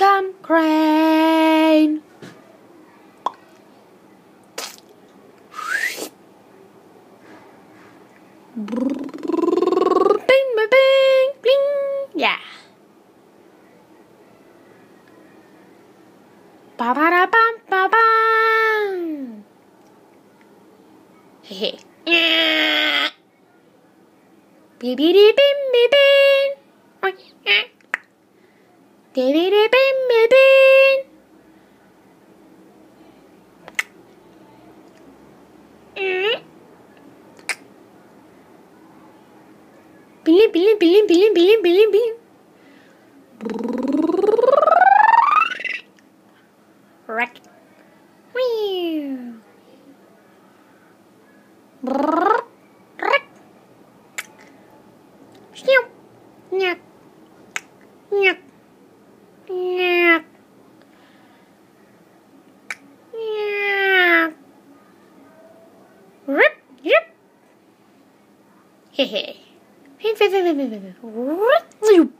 come crane. Bing, bing, bing. Yeah. Ba ba da bum ba bum. Hey hey. Beep beep beep. Beep beep beep Billy, Billy, Billy, Billy, Billy, Billy, Billy. Wreck. Wreck. Hehe. Whoop!